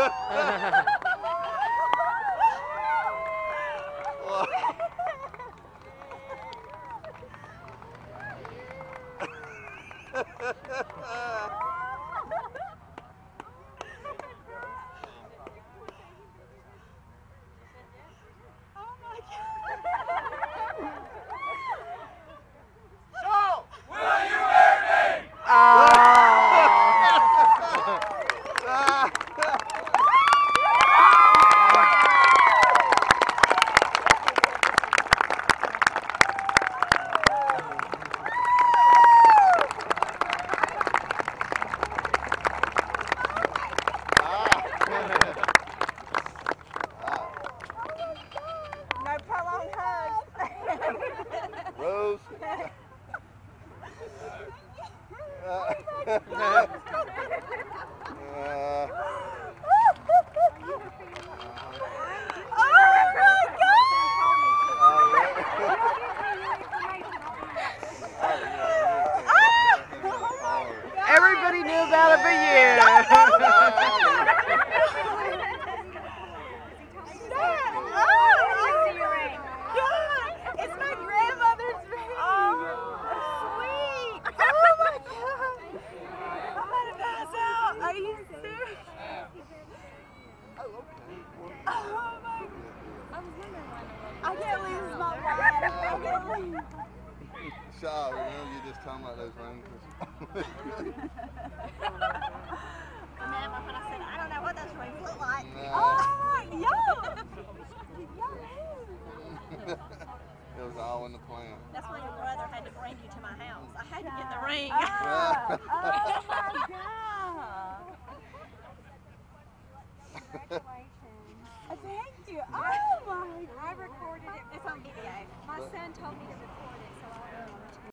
Oh no Rose. Uh, Everybody knew about it but It's my grandmother's ring. Oh, sweet. Oh my god. I'm gonna pass out. Are you serious? Oh my. I can't lose my wallet. I can't leave. Shaw, remember you just talking about those rings? Remember when I said I don't know what those rings look like? No. Oh, yeah. it was all in the plan. That's why your brother had to bring you to my house. I had to get the ring. Oh, oh my god. Thank you. Oh my. I recorded it. It's on video. My son told me to record